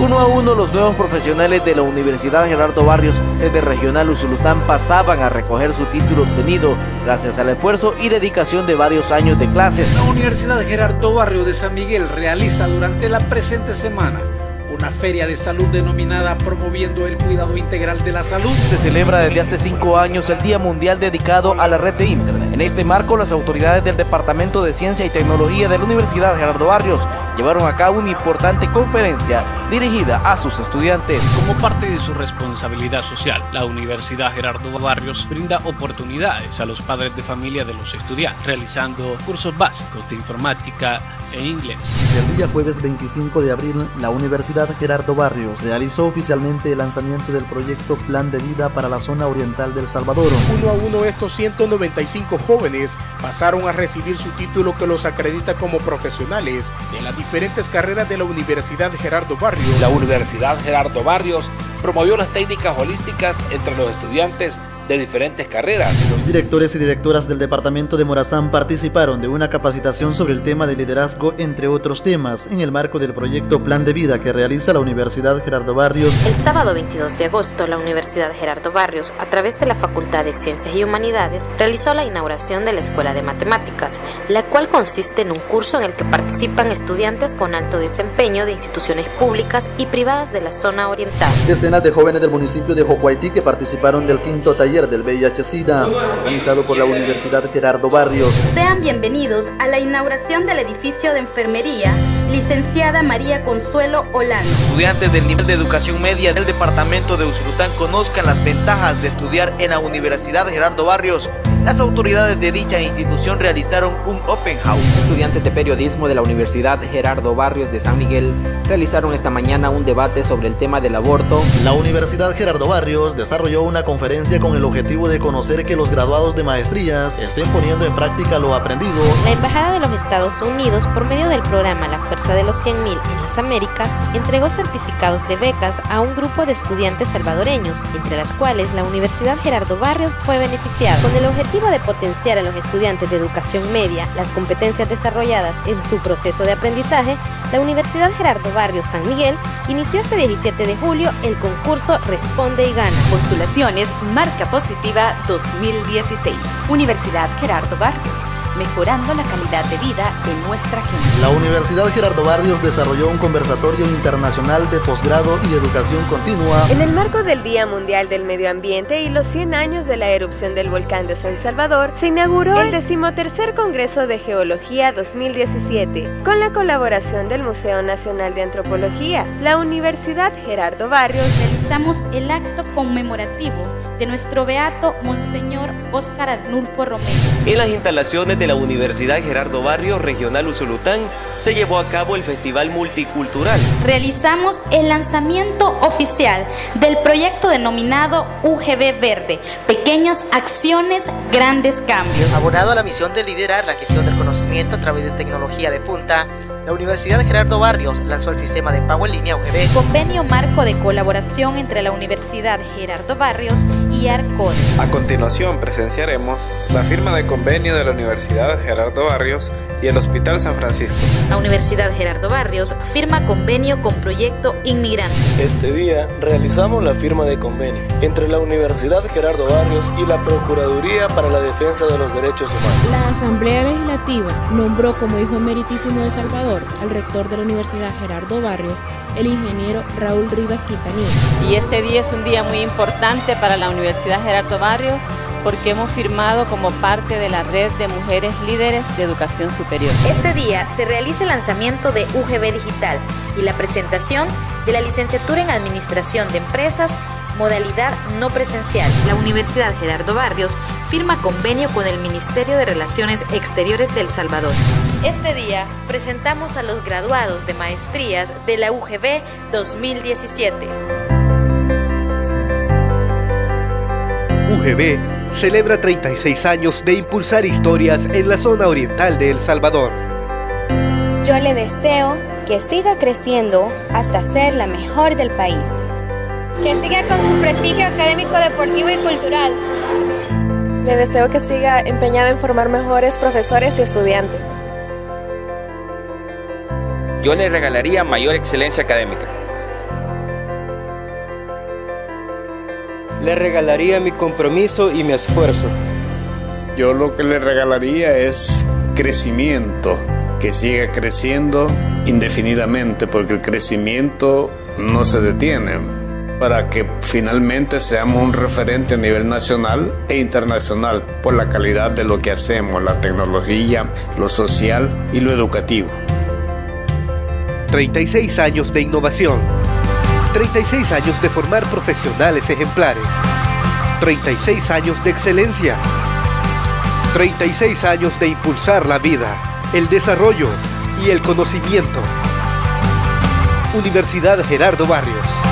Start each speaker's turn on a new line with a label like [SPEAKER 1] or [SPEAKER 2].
[SPEAKER 1] Uno a uno los nuevos profesionales de la Universidad Gerardo Barrios, sede regional Usulután, pasaban a recoger su título obtenido gracias al esfuerzo y dedicación de varios años de clases.
[SPEAKER 2] La Universidad Gerardo Barrios de San Miguel realiza durante la presente semana una feria de salud denominada Promoviendo el Cuidado Integral de la Salud.
[SPEAKER 1] Se celebra desde hace cinco años el Día Mundial dedicado a la red de Internet. En este marco, las autoridades del Departamento de Ciencia y Tecnología de la Universidad Gerardo Barrios llevaron a cabo una importante conferencia dirigida a sus estudiantes.
[SPEAKER 3] Como parte de su responsabilidad social, la Universidad Gerardo Barrios brinda oportunidades a los padres de familia de los estudiantes, realizando cursos básicos de informática e inglés.
[SPEAKER 4] El día jueves 25 de abril, la Universidad Gerardo Barrios realizó oficialmente el lanzamiento del proyecto Plan de Vida para la zona oriental del Salvador.
[SPEAKER 5] Uno a uno estos 195 jóvenes pasaron a recibir su título que los acredita como profesionales de las diferentes carreras de la Universidad Gerardo Barrios.
[SPEAKER 6] La Universidad Gerardo Barrios promovió las técnicas holísticas entre los estudiantes de diferentes carreras.
[SPEAKER 4] Los directores y directoras del departamento de Morazán participaron de una capacitación sobre el tema de liderazgo, entre otros temas, en el marco del proyecto Plan de Vida que realiza la Universidad Gerardo Barrios.
[SPEAKER 7] El sábado 22 de agosto, la Universidad Gerardo Barrios, a través de la Facultad de Ciencias y Humanidades, realizó la inauguración de la Escuela de Matemáticas, la cual consiste en un curso en el que participan estudiantes con alto desempeño de instituciones públicas y privadas de la zona oriental.
[SPEAKER 4] Decenas de jóvenes del municipio de Jocuaití que participaron del quinto taller del VIH-Sida, organizado por la Universidad Gerardo Barrios.
[SPEAKER 8] Sean bienvenidos a la inauguración del edificio de enfermería licenciada María Consuelo Olano.
[SPEAKER 1] Estudiantes del nivel de educación media del departamento de Usulután conozcan las ventajas de estudiar en la Universidad Gerardo Barrios las autoridades de dicha institución realizaron un open house.
[SPEAKER 9] Estudiantes de periodismo de la Universidad Gerardo Barrios de San Miguel realizaron esta mañana un debate sobre el tema del aborto.
[SPEAKER 4] La Universidad Gerardo Barrios desarrolló una conferencia con el objetivo de conocer que los graduados de maestrías estén poniendo en práctica lo aprendido.
[SPEAKER 7] La Embajada de los Estados Unidos, por medio del programa La Fuerza de los 100.000 en las Américas, entregó certificados de becas a un grupo de estudiantes salvadoreños, entre las cuales la Universidad Gerardo Barrios fue beneficiada, con el objetivo de potenciar a los estudiantes de educación media las competencias desarrolladas en su proceso de aprendizaje, la Universidad Gerardo Barrios San Miguel inició este 17 de julio el concurso Responde y Gana.
[SPEAKER 10] Postulaciones Marca Positiva 2016. Universidad Gerardo Barrios, mejorando la calidad de vida de nuestra gente.
[SPEAKER 4] La Universidad Gerardo Barrios desarrolló un conversatorio internacional de posgrado y educación continua.
[SPEAKER 11] En el marco del Día Mundial del Medio Ambiente y los 100 años de la erupción del volcán de San Salvador, se inauguró el decimotercer Congreso de Geología 2017, con la colaboración del Museo Nacional de Antropología, la Universidad Gerardo Barrios.
[SPEAKER 8] Realizamos el acto conmemorativo de nuestro beato Monseñor Óscar Arnulfo Romero.
[SPEAKER 12] En las instalaciones de la Universidad Gerardo Barrios Regional Usulután se llevó a cabo el Festival Multicultural.
[SPEAKER 8] Realizamos el lanzamiento oficial del proyecto denominado UGB Verde, Pequeñas Acciones, Grandes Cambios.
[SPEAKER 1] Abonado a la misión de liderar la gestión del conocimiento a través de tecnología de punta, la Universidad Gerardo Barrios lanzó el sistema de pago en línea UGB.
[SPEAKER 8] Convenio marco de colaboración entre la Universidad Gerardo Barrios y ARCOD.
[SPEAKER 13] A continuación presenciaremos la firma de convenio de la Universidad Gerardo Barrios y el Hospital San Francisco.
[SPEAKER 7] La Universidad Gerardo Barrios firma convenio con Proyecto Inmigrante.
[SPEAKER 14] Este día realizamos la firma de convenio entre la Universidad Gerardo Barrios y la Procuraduría para la Defensa de los Derechos Humanos.
[SPEAKER 15] La Asamblea Legislativa nombró como hijo meritísimo de Salvador al rector de la Universidad Gerardo Barrios, el ingeniero Raúl Rivas Quintanilla.
[SPEAKER 16] Y este día es un día muy importante para la Universidad Gerardo Barrios porque hemos firmado como parte de la red de mujeres líderes de educación superior.
[SPEAKER 7] Este día se realiza el lanzamiento de UGB Digital y la presentación de la licenciatura en Administración de Empresas modalidad no presencial. La Universidad Gerardo Barrios firma convenio con el Ministerio de Relaciones Exteriores del Salvador. Este día presentamos a los graduados de maestrías de la UGB 2017.
[SPEAKER 17] UGB celebra 36 años de impulsar historias en la zona oriental de El Salvador.
[SPEAKER 18] Yo le deseo que siga creciendo hasta ser la mejor del país.
[SPEAKER 19] Que siga con su prestigio académico, deportivo y cultural.
[SPEAKER 11] Le deseo que siga empeñado en formar mejores profesores y estudiantes.
[SPEAKER 6] Yo le regalaría mayor excelencia académica.
[SPEAKER 20] Le regalaría mi compromiso y mi esfuerzo.
[SPEAKER 21] Yo lo que le regalaría es crecimiento, que siga creciendo indefinidamente, porque el crecimiento no se detiene, para que finalmente seamos un referente a nivel nacional e internacional por la calidad de lo que hacemos, la tecnología, lo social y lo educativo.
[SPEAKER 17] 36 años de innovación. 36 años de formar profesionales ejemplares. 36 años de excelencia. 36 años de impulsar la vida, el desarrollo y el conocimiento. Universidad Gerardo Barrios.